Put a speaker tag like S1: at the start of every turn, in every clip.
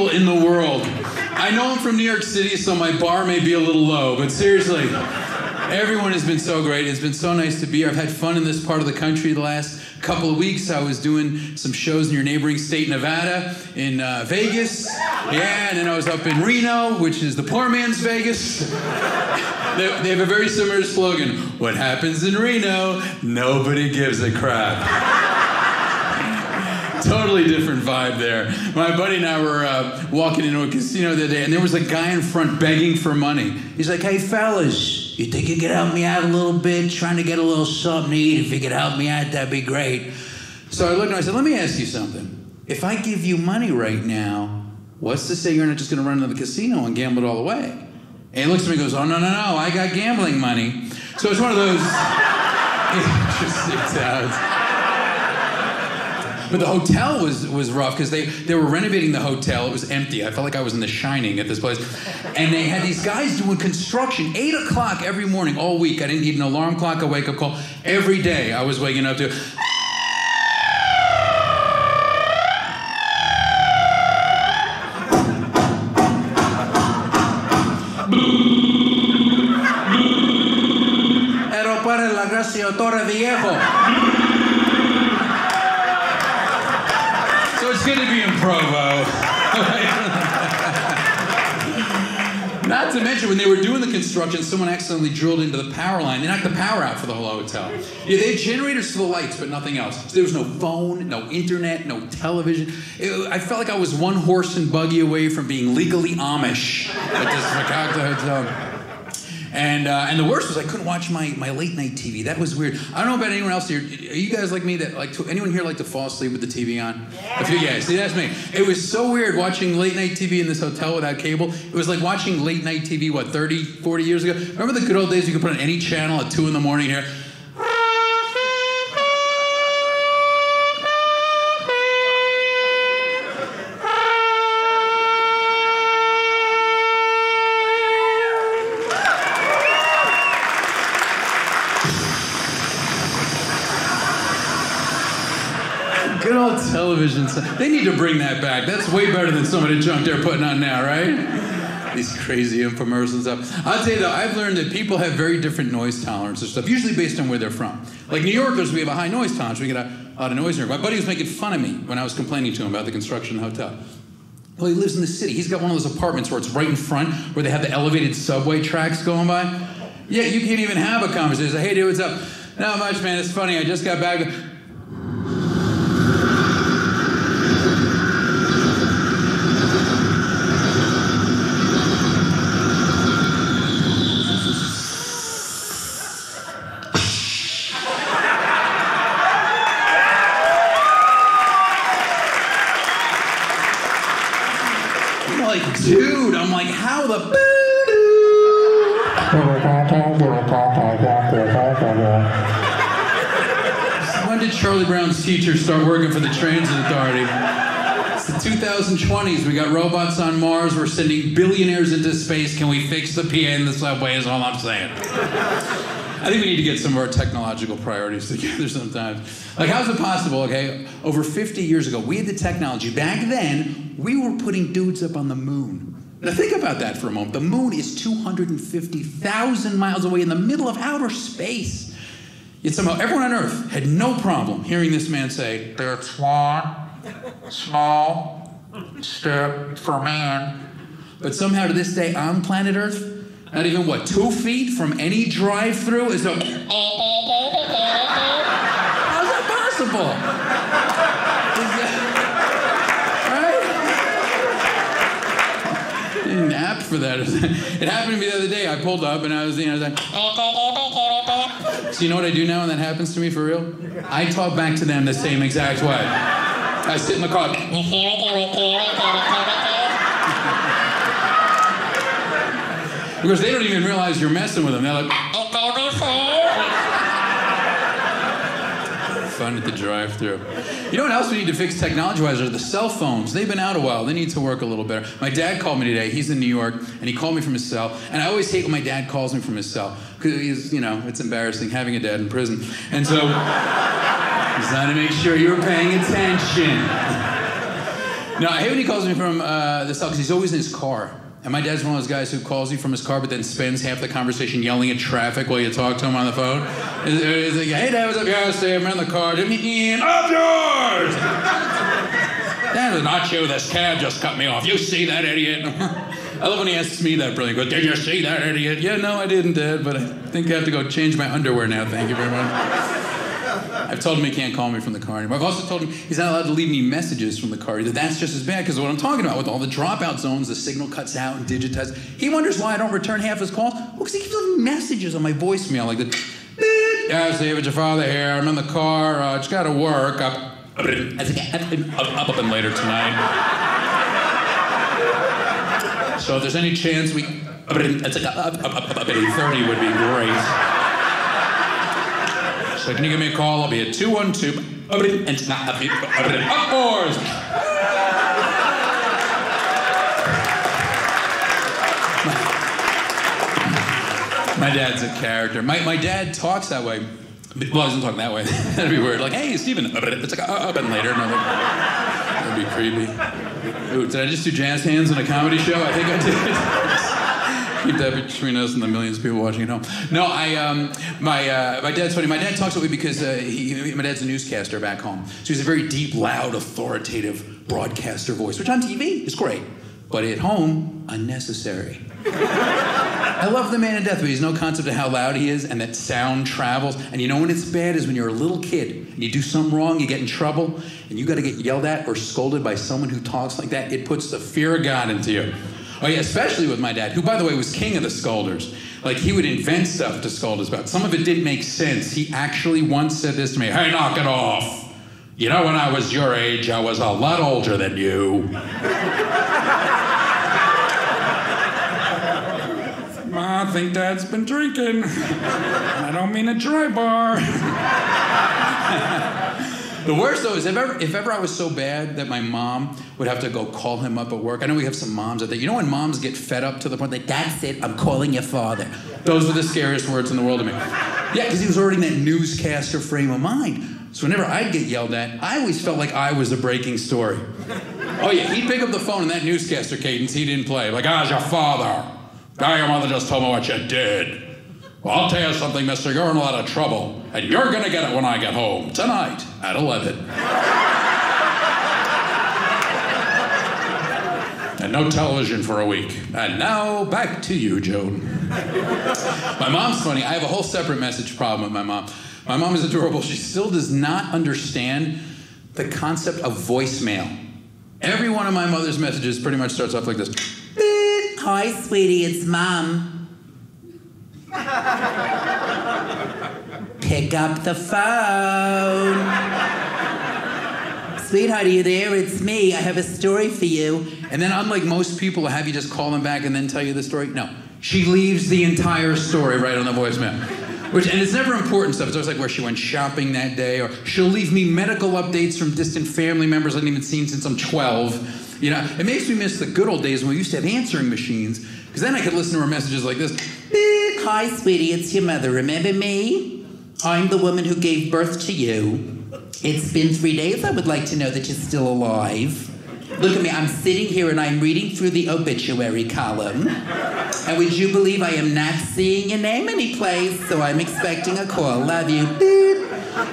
S1: people in the world. I know I'm from New York City, so my bar may be a little low, but seriously, everyone has been so great. It's been so nice to be here. I've had fun in this part of the country the last couple of weeks. I was doing some shows in your neighboring state, Nevada, in uh, Vegas. Yeah, and then I was up in Reno, which is the poor man's Vegas. they, they have a very similar slogan What happens in Reno, nobody gives a crap totally different vibe there. My buddy and I were uh, walking into a casino the other day, and there was a guy in front begging for money. He's like, "Hey, fellas, you think you could help me out a little bit? Trying to get a little something to eat. If you could help me out, that'd be great." So I looked at him and I said, "Let me ask you something. If I give you money right now, what's to say you're not just going to run to the casino and gamble it all away?" And he looks at me and goes, "Oh no, no, no! I got gambling money." So it's one of those interesting sounds. But the hotel was was rough because they they were renovating the hotel. It was empty. I felt like I was in The Shining at this place, and they had these guys doing construction eight o'clock every morning all week. I didn't need an alarm clock, a wake up call. Every day I was waking up to. It's good to be in Provo. Not to mention, when they were doing the construction, someone accidentally drilled into the power line. They knocked the power out for the whole hotel. Yeah, they had generators for the lights, but nothing else. There was no phone, no internet, no television. It, I felt like I was one horse and buggy away from being legally Amish at this Fakakta hotel. And uh, and the worst was I couldn't watch my, my late night TV. That was weird. I don't know about anyone else here. Are you guys like me that like to, anyone here like to fall asleep with the TV on? Yeah. A few guys. See, that's me. It was so weird watching late night TV in this hotel without cable. It was like watching late night TV what 30, 40 years ago. Remember the good old days you could put on any channel at two in the morning here. Television. They need to bring that back. That's way better than some of the junk they're putting on now, right? These crazy infomercials stuff. I'll tell you though, I've learned that people have very different noise tolerance and stuff, usually based on where they're from. Like New Yorkers, we have a high noise tolerance. We get a lot of noise here. My buddy was making fun of me when I was complaining to him about the construction hotel. Well, he lives in the city. He's got one of those apartments where it's right in front, where they have the elevated subway tracks going by. Yeah, you can't even have a conversation. Hey, dude, what's up? Not much, man. It's funny. I just got back. Teachers start working for the Transit Authority. It's the 2020s. We got robots on Mars. We're sending billionaires into space. Can we fix the PA in the subway? Is all I'm saying. I think we need to get some of our technological priorities together sometimes. Like, how's it possible, okay? Over 50 years ago, we had the technology. Back then, we were putting dudes up on the moon. Now, think about that for a moment. The moon is 250,000 miles away in the middle of outer space. Yet somehow everyone on earth had no problem hearing this man say, That's one small step for man. But somehow to this day on planet Earth, not even what, two feet from any drive through is a. How's that possible? Is that, right? An app for that. It happened to me the other day. I pulled up and I was, you know, I was like. Oh, oh, oh, so you know what I do now when that happens to me for real? I talk back to them the same exact way. I sit in the car. because they don't even realize you're messing with them. They're like, fun at the drive-through. You know what else we need to fix technology-wise are the cell phones. They've been out a while. They need to work a little better. My dad called me today. He's in New York, and he called me from his cell. And I always hate when my dad calls me from his cell because he's, you know, it's embarrassing having a dad in prison. And so, just trying to make sure you're paying attention. No, I hate when he calls me from uh, the cell because he's always in his car. And my dad's one of those guys who calls you from his car, but then spends half the conversation yelling at traffic while you talk to him on the phone. He's like, "Hey, Dad, what's up? Yeah, I'm in the car. Did me in? Up yours!" That is not you. This cab just cut me off. You see that idiot? I love when he asks me that brilliant. Goes, Did you see that idiot? Yeah, no, I didn't, Dad, but I think I have to go change my underwear now. Thank you very much. I've told him he can't call me from the car anymore. I've also told him he's not allowed to leave me messages from the car either. That's just as bad because what I'm talking about with all the dropout zones, the signal cuts out and digitized. He wonders why I don't return half his calls. Well, because he keeps leaving messages on my voicemail like this. Yeah, Steve, it's your father here. I'm in the car. Uh, just got to work. Up, up, up, up, and later tonight. So if there's any chance we, it's like up, up, up, up at 8:30 would be great. So can you give me a call? I'll be at 212 and it's not up yours. My dad's a character. My, my dad talks that way. Well, he doesn't talk that way. That'd be weird. Like, hey, Steven, it's like up and later. And I'm like, that'd be creepy. Ooh, did I just do jazz hands in a comedy show? I think I did. Keep that between us and the millions of people watching at home. No, I, um, my, uh, my dad's funny. My dad talks that way because uh, he, my dad's a newscaster back home. So he's a very deep, loud, authoritative broadcaster voice, which on TV is great, but at home, unnecessary. I love the man to death, but he's no concept of how loud he is and that sound travels. And you know when it's bad is when you're a little kid and you do something wrong, you get in trouble, and you got to get yelled at or scolded by someone who talks like that. It puts the fear of God into you. Oh yeah, especially with my dad, who by the way was king of the scalders. Like he would invent stuff to scold us about. Some of it didn't make sense. He actually once said this to me, "Hey, knock it off." You know, when I was your age, I was a lot older than you. I think Dad's been drinking. I don't mean a dry bar. the worst though is if ever, if ever I was so bad that my mom would have to go call him up at work. I know we have some moms out there. You know when moms get fed up to the point that that's it, I'm calling your father. Those are the scariest words in the world to me. Yeah, because he was already in that newscaster frame of mind. So whenever I'd get yelled at, I always felt like I was a breaking story. Oh yeah, he'd pick up the phone in that newscaster cadence he didn't play. Like, ah, your father. Now your mother just told me what you did. Well, I'll tell you something, mister. You're in a lot of trouble. And you're going to get it when I get home. Tonight at 11. and no television for a week. And now back to you, Joan. my mom's funny. I have a whole separate message problem with my mom. My mom is adorable. She still does not understand the concept of voicemail. Every one of my mother's messages pretty much starts off like this.
S2: Hi, sweetie, it's mom. Pick up the phone. Sweetheart, are you there? It's me. I have a story for you.
S1: And then, unlike most people, have you just call them back and then tell you the story? No. She leaves the entire story right on the voicemail. Which, and it's never important stuff. It's always like where she went shopping that day, or she'll leave me medical updates from distant family members I haven't even seen since I'm 12. You know, it makes me miss the good old days when we used to have answering machines, because then I could listen to her messages like this.
S2: Hi, sweetie, it's your mother. Remember me? I'm the woman who gave birth to you. It's been three days. I would like to know that you're still alive. Look at me, I'm sitting here and I'm reading through the obituary column. And would you believe I am not seeing your name anyplace, so I'm expecting a call. Love you.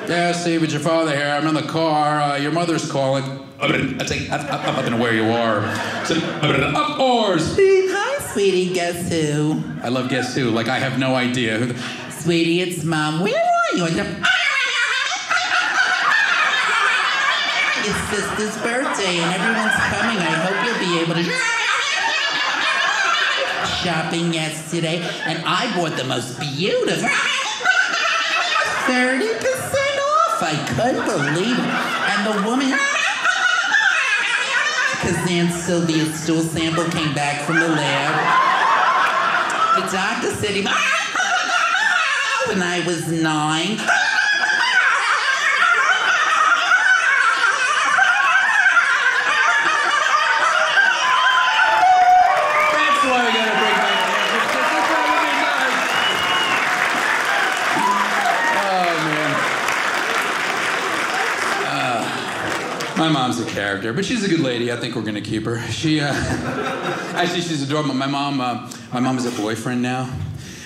S1: Yeah, Steve, it's your father here. I'm in the car. Uh, your mother's calling. I say, I, I, I don't know where you are. So, up oars.
S2: Hi, sweetie. Guess who?
S1: I love guess who. Like I have no idea. who.
S2: The- Sweetie, it's mom. Where are you? It's sister's birthday and everyone's coming. I hope you'll be able to shopping yesterday, and I bought the most beautiful 30% off. I couldn't believe it. And the woman because Aunt Sylvia's stool sample came back from the lab. Doctor he when I was nine.
S1: My mom's a character, but she's a good lady. I think we're gonna keep her. She, uh, actually, she's adorable. My mom, uh, my mom has a boyfriend now,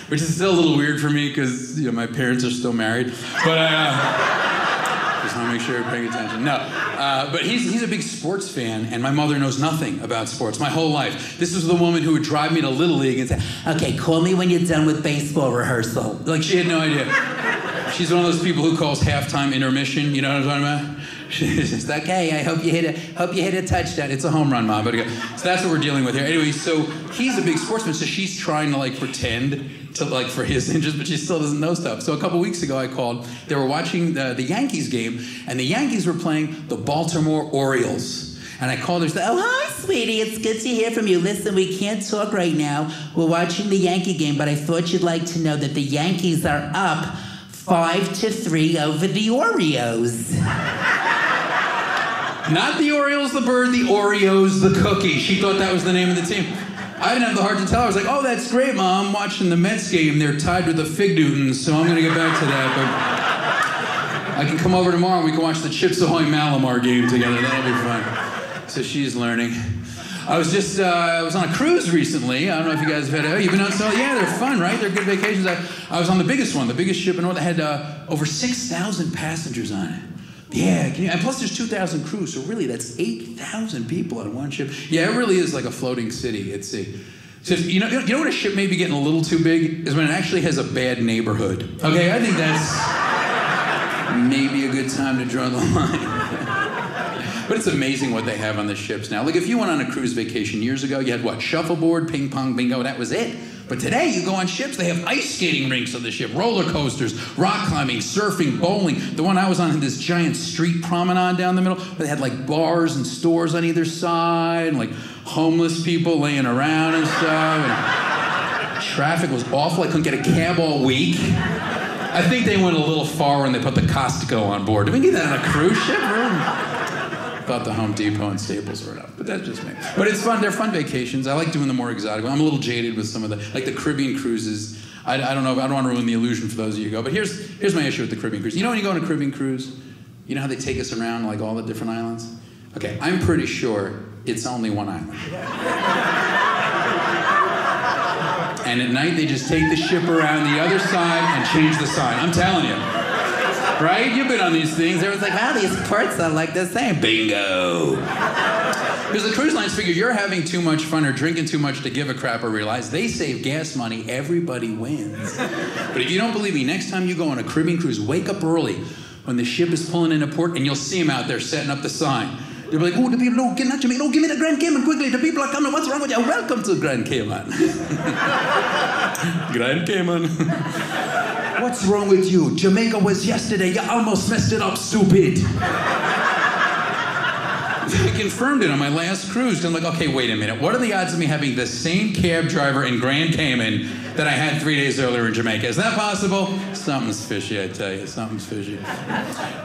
S1: which is still a little weird for me because you know my parents are still married. But I uh, just want to make sure you're paying attention. No, uh, but he's he's a big sports fan, and my mother knows nothing about sports. My whole life, this is the woman who would drive me to little league and say,
S2: Okay, call me when you're done with baseball rehearsal.
S1: like she had no idea. She's one of those people who calls halftime intermission. You know what I'm talking about? She's just like,
S2: Okay, I hope you hit a hope you hit a touchdown.
S1: It's a home run, mom. But so that's what we're dealing with here. Anyway, so he's a big sportsman, so she's trying to like pretend to like for his interest, but she still doesn't know stuff. So a couple weeks ago, I called. They were watching the, the Yankees game, and the Yankees were playing the Baltimore Orioles. And I called her. She said,
S2: Oh, hi, sweetie. It's good to hear from you. Listen, we can't talk right now. We're watching the Yankee game, but I thought you'd like to know that the Yankees are up five to three over the Oreos.
S1: Not the Orioles, the bird, the Oreos, the cookie. She thought that was the name of the team. I didn't have the heart to tell her. I was like, oh, that's great, Mom. I'm watching the Mets game. They're tied with the Fig Newtons, so I'm going to get back to that. But I can come over tomorrow and we can watch the Chips Ahoy Mallomar game together. That'll be fun. So she's learning. I was just, uh, I was on a cruise recently. I don't know if you guys have had, oh, you've been on, so yeah, they're fun, right? They're good vacations. I, I was on the biggest one, the biggest ship in North, that had uh, over 6,000 passengers on it. Yeah, you, and plus there's 2,000 crews, so really that's 8,000 people on one ship. Yeah, it really is like a floating city at sea. So you know, you know what a ship may be getting a little too big is when it actually has a bad neighborhood. Okay, I think that's maybe a good time to draw the line. But it's amazing what they have on the ships now. Like if you went on a cruise vacation years ago, you had what shuffleboard, ping pong, bingo. That was it. But today, you go on ships, they have ice skating rinks on the ship, roller coasters, rock climbing, surfing, bowling. The one I was on had this giant street promenade down the middle, but they had like bars and stores on either side, and like homeless people laying around and stuff. And traffic was awful. I couldn't get a cab all week. I think they went a little far when they put the Costco on board. Do we need that on a cruise ship? Thought the Home Depot and Staples were enough, but that's just me. But it's fun. They're fun vacations. I like doing the more exotic. I'm a little jaded with some of the, like the Caribbean cruises. I, I don't know. I don't want to ruin the illusion for those of you who go. But here's here's my issue with the Caribbean cruise. You know when you go on a Caribbean cruise, you know how they take us around like all the different islands. Okay, I'm pretty sure it's only one island. And at night they just take the ship around the other side and change the sign. I'm telling you. Right? You've been on these things. Everyone's like, wow, these ports are like the same. Bingo. Because the cruise lines figure you're having too much fun or drinking too much to give a crap or realize they save gas money, everybody wins. but if you don't believe me, next time you go on a Caribbean cruise, wake up early when the ship is pulling into port and you'll see them out there setting up the sign. They'll be like, oh, the people, no, get not Jamaica, no, give me the Grand Cayman quickly. The people are coming. What's wrong with you? Welcome to Grand Cayman. Grand Cayman. What's wrong with you? Jamaica was yesterday. You almost messed it up, stupid. I confirmed it on my last cruise. I'm like, okay, wait a minute. What are the odds of me having the same cab driver in Grand Cayman that I had three days earlier in Jamaica? Is that possible? Something's fishy, I tell you. Something's fishy.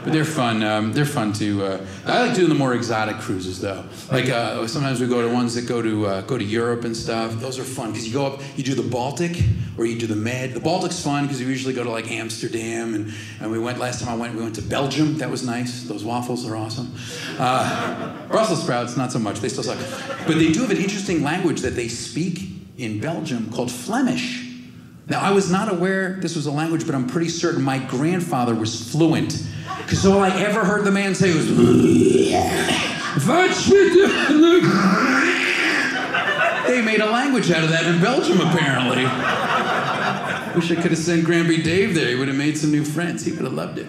S1: But they're fun. Um, they're fun too. Uh, I like doing the more exotic cruises though. Like uh, sometimes we go to ones that go to uh, go to Europe and stuff. Those are fun because you go up, you do the Baltic or you do the Med. The Baltic's fun because we usually go to like Amsterdam and, and we went last time I went we went to Belgium. That was nice. Those waffles are awesome. Uh, Brussels sprouts not so much. They still suck. But they do have an interesting language that they speak in Belgium called Flemish. Now, I was not aware this was a language, but I'm pretty certain my grandfather was fluent. Because all I ever heard the man say was, They made a language out of that in Belgium, apparently. Wish I could have sent Granby Dave there. He would have made some new friends. He would have loved it.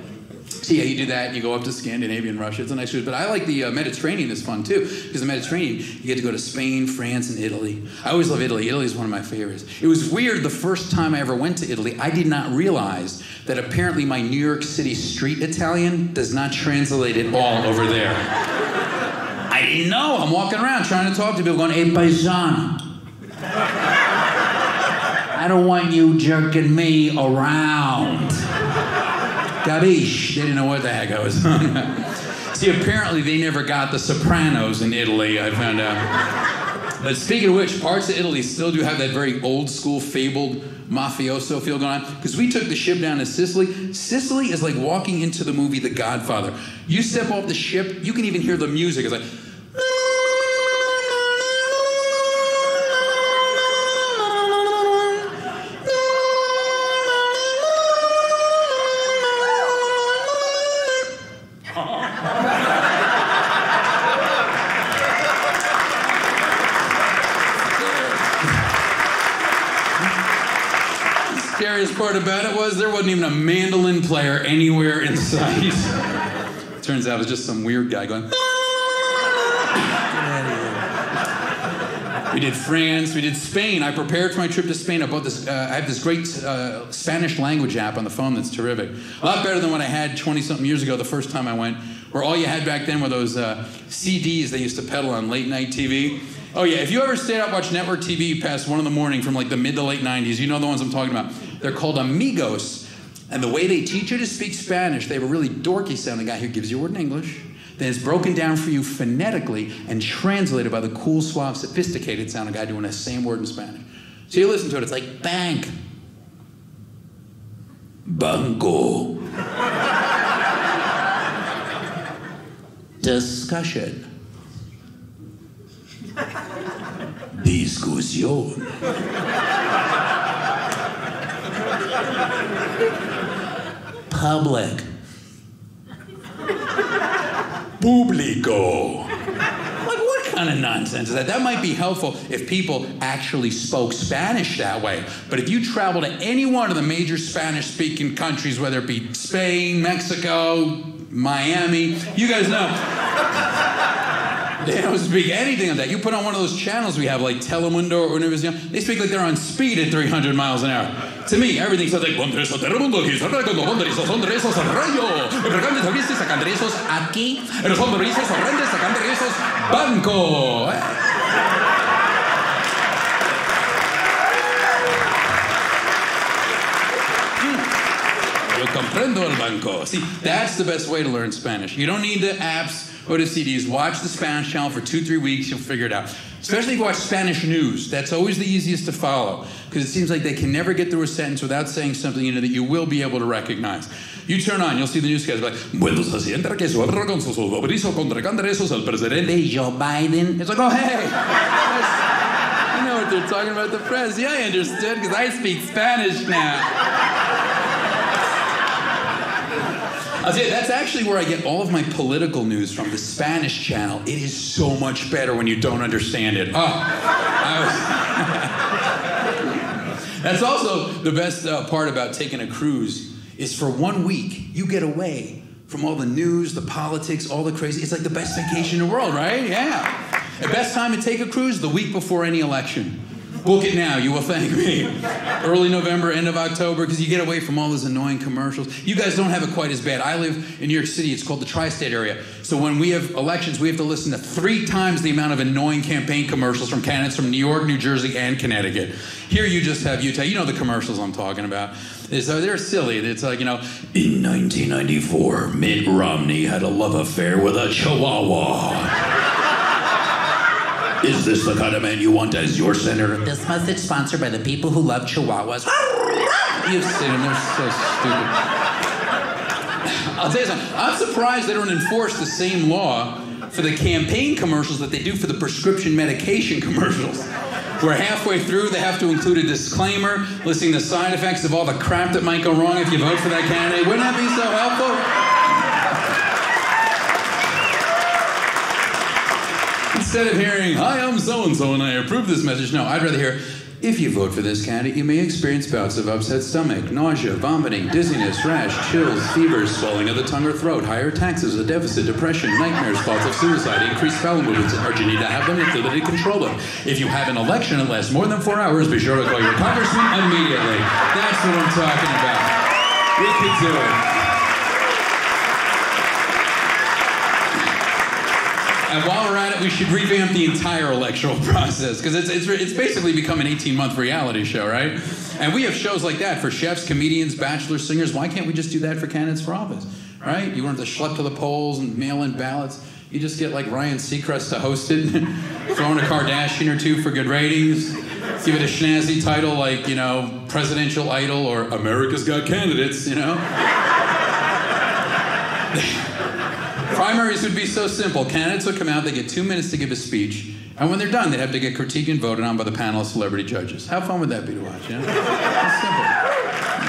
S1: So yeah, you do that. and You go up to Scandinavia and Russia. It's a nice cruise. But I like the uh, Mediterranean is fun too because the Mediterranean you get to go to Spain, France, and Italy. I always love Italy. Italy is one of my favorites. It was weird the first time I ever went to Italy. I did not realize that apparently my New York City street Italian does not translate at all over there. I didn't know. I'm walking around trying to talk to people, going, "Hey, paisano." I don't want you jerking me around. Gabish. They didn't know what the heck I was on. See, apparently they never got the Sopranos in Italy, I found out. But speaking of which, parts of Italy still do have that very old school, fabled mafioso feel going on. Because we took the ship down to Sicily. Sicily is like walking into the movie The Godfather. You step off the ship, you can even hear the music. It's like. The scariest part about it was there wasn't even a mandolin player anywhere in sight. Turns out it was just some weird guy going. Ah! We did France, we did Spain. I prepared for my trip to Spain. I bought this. Uh, I have this great uh, Spanish language app on the phone that's terrific. A lot better than what I had 20 something years ago the first time I went, where all you had back then were those uh, CDs they used to peddle on late night TV. Oh yeah, if you ever stayed up watch network TV past one in the morning from like the mid to late 90s, you know the ones I'm talking about. They're called amigos. And the way they teach you to speak Spanish, they have a really dorky sounding guy who gives you a word in English, then it's broken down for you phonetically and translated by the cool, suave, sophisticated sounding guy doing the same word in Spanish. So you listen to it, it's like bank, banco, discussion, discusión. Public. Público. Like, what kind of nonsense is that? That might be helpful if people actually spoke Spanish that way. But if you travel to any one of the major Spanish speaking countries, whether it be Spain, Mexico, Miami, you guys know. They don't speak anything of that. You put on one of those channels we have, like Telemundo or Univision, they speak like they're on speed at 300 miles an hour. To me, everything sounds like "Bondresos Telemundo, Gisarragono, Bondresos, Bondresos, Rayo, aquí, los Banco. Eh. Yo comprendo el banco. See, that's the best way to learn Spanish. You don't need the apps or the CDs. Watch the Spanish channel for two, three weeks. You'll figure it out. Especially if you watch Spanish news. That's always the easiest to follow because it seems like they can never get through a sentence without saying something you know that you will be able to recognize. You turn on, you'll see the newscast like, Buenos asienta que su sobrizo contra candaresos el presidente Joe Biden. It's like, oh, hey. You know what they're talking about the press. Yeah, I understood because I speak Spanish now. I'll tell you, that's actually where I get all of my political news from, the Spanish channel. It is so much better when you don't understand it. Oh, was- that's also the best uh, part about taking a cruise is for one week you get away from all the news, the politics, all the crazy. It's like the best vacation in the world, right? Yeah. The best time to take a cruise the week before any election. Book it now, you will thank me. Early November, end of October, because you get away from all those annoying commercials. You guys don't have it quite as bad. I live in New York City, it's called the tri state area. So when we have elections, we have to listen to three times the amount of annoying campaign commercials from candidates from New York, New Jersey, and Connecticut. Here you just have Utah. You know the commercials I'm talking about. It's, uh, they're silly. It's like, you know, in 1994, Mitt Romney had a love affair with a chihuahua. Is this the kind of man you want as your senator? This message sponsored by the people who love chihuahuas. You've seen them, they're so stupid. I'll tell you something, I'm surprised they don't enforce the same law for the campaign commercials that they do for the prescription medication commercials. We're halfway through they have to include a disclaimer listing the side effects of all the crap that might go wrong if you vote for that candidate. Wouldn't that be so helpful? Instead of hearing, Hi, I'm so and so and I approve this message, no, I'd rather hear, if you vote for this candidate, you may experience bouts of upset stomach, nausea, vomiting, dizziness, rash, chills, fevers, swelling of the tongue or throat, higher taxes, a deficit, depression, nightmares, thoughts of suicide, increased bowel movements, and you need to have them until to control them. If you have an election that lasts more than four hours, be sure to call your congressman immediately. That's what I'm talking about. We could do it. And while we're at it, we should revamp the entire electoral process because it's, it's, it's basically become an 18 month reality show, right? And we have shows like that for chefs, comedians, bachelors, singers. Why can't we just do that for candidates for office, right? You want to schlep to the polls and mail in ballots. You just get like Ryan Seacrest to host it, throw in a Kardashian or two for good ratings, give it a snazzy title like, you know, Presidential Idol or America's Got Candidates, you know? Primaries would be so simple. Candidates would come out, they get two minutes to give a speech, and when they're done, they'd have to get critiqued and voted on by the panel of celebrity judges. How fun would that be to watch?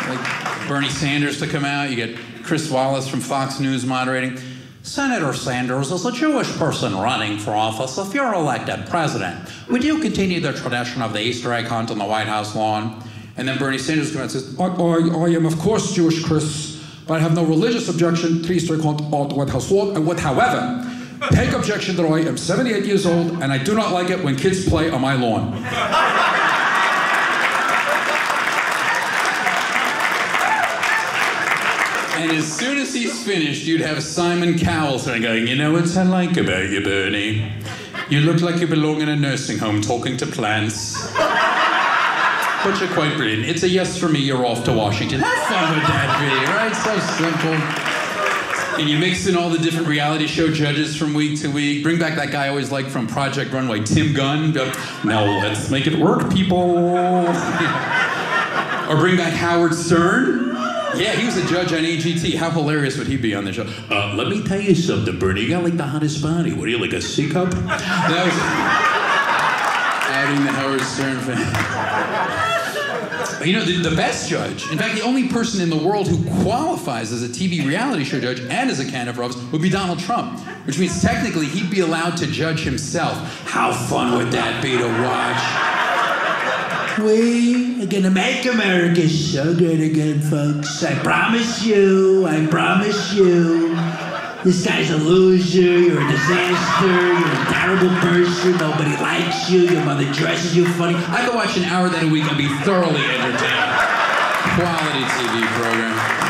S1: Like Bernie Sanders to come out, you get Chris Wallace from Fox News moderating. Senator Sanders, is a Jewish person running for office, if you're elected president, would you continue the tradition of the Easter egg hunt on the White House lawn? And then Bernie Sanders comes out and says,
S3: I, I, I am, of course, Jewish, Chris, but I have no religious objection egg hunt on White House lawn. I would, however, take objection that I am 78 years old and I do not like it when kids play on my lawn.
S1: And as soon as he's finished, you'd have Simon Cowell saying, going, You know what I like about you, Bernie? You look like you belong in a nursing home talking to plants. But you're quite brilliant. It's a yes for me, you're off to Washington. Have fun with that, really, right? So simple. And you mix in all the different reality show judges from week to week. Bring back that guy I always liked from Project Runway, Tim Gunn. Now let's make it work, people. or bring back Howard Stern. Yeah, he was a judge on AGT. How hilarious would he be on the show? Uh, let me tell you something, Bernie. You got like the hottest body. What are you, like a C cup? That was adding the Howard Stern fan. You know, the, the best judge, in fact, the only person in the world who qualifies as a TV reality show judge and as a candidate for office would be Donald Trump, which means technically he'd be allowed to judge himself. How fun would that be to watch? We are gonna make America so good again, folks. I promise you, I promise you. This guy's a loser, you're a disaster, you're a terrible person, nobody likes you, your mother dresses you funny. I could watch an hour that a week and be thoroughly entertained. Quality TV program.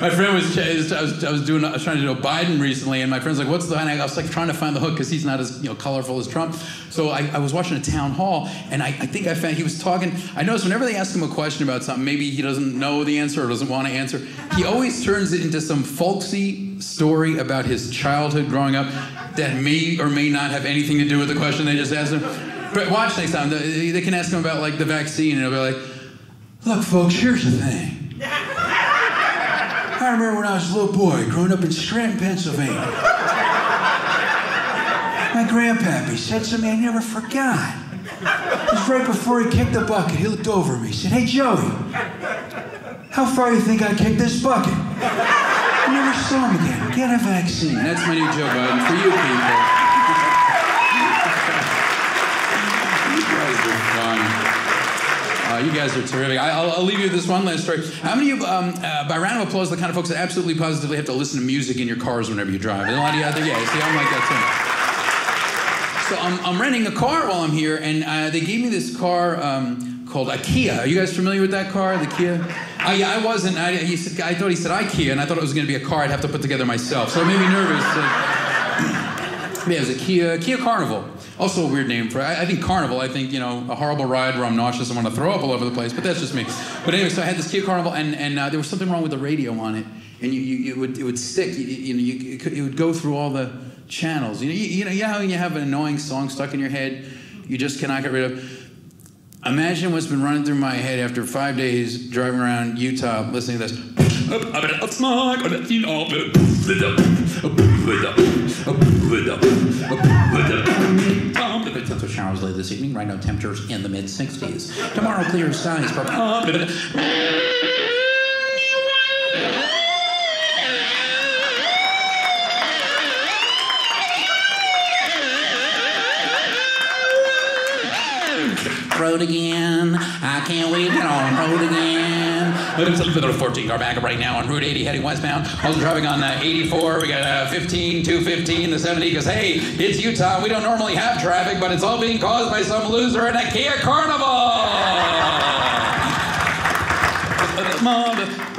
S1: My friend was, I was, I was doing, I was trying to do a Biden recently, and my friend's like, "What's the?" And I was like trying to find the hook because he's not as you know colorful as Trump. So I, I was watching a town hall, and I, I think I found he was talking. I noticed whenever they ask him a question about something, maybe he doesn't know the answer or doesn't want to answer, he always turns it into some folksy story about his childhood growing up that may or may not have anything to do with the question they just asked him. But watch next time. They can ask him about like the vaccine, and he'll be like, "Look, folks, here's the thing." I remember when I was a little boy growing up in Scranton, Pennsylvania. My grandpappy said something I never forgot. It was right before he kicked the bucket. He looked over at me. He said, Hey, Joey, how far do you think I kicked this bucket? I never saw him again. Get a vaccine. That's my new Joe Biden for you people. You guys are terrific. I, will I'll leave you with this one last story. How many of you, um, uh, by round of applause, the kind of folks that absolutely positively have to listen to music in your cars whenever you drive? A lot of you out there. Yeah, see, I'm like that too. So I'm, I'm renting a car while I'm here, and uh, they gave me this car um, called a Kia. Are you guys familiar with that car, the Kia? Uh, yeah, I wasn't. I, he said, I thought he said IKEA, and I thought it was going to be a car I'd have to put together myself. So it made me nervous. Yeah, it was a Kia, Kia Carnival. Also a weird name for I, I think Carnival. I think you know a horrible ride where I'm nauseous and want to throw up all over the place. But that's just me. But anyway, so I had this Kia Carnival, and and uh, there was something wrong with the radio on it, and you, you it would it would stick. You, you know, you, it, could, it would go through all the channels. You know, you, you know, you know how you have an annoying song stuck in your head, you just cannot get rid of. Imagine what's been running through my head after five days driving around Utah listening to this. Potential showers later this evening. Right now, temperatures in the mid 60s. Tomorrow, clear skies. Road again. I can't wait to get on road again. It's a 14 car backup right now on Route 80 heading westbound. Also driving on uh, 84. We got uh, 15, 215, the 70. Because hey, it's Utah. We don't normally have traffic, but it's all being caused by some loser in a Kia Carnival.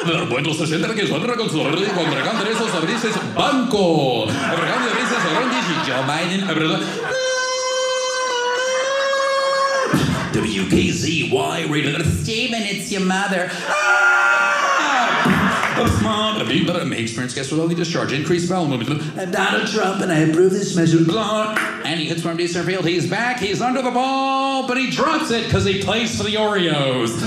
S1: Se siente que abrises banco. Oranges y Joe Biden. WKZY radio. Stephen, it's your mother. Ah!
S4: May experience gas with only discharge, increased bowel movement.
S1: I'm Donald Trump, and I approve this measure.
S5: And he hits from Eastern Field. He's back. He's under the ball, but he drops it because he plays for the Oreos.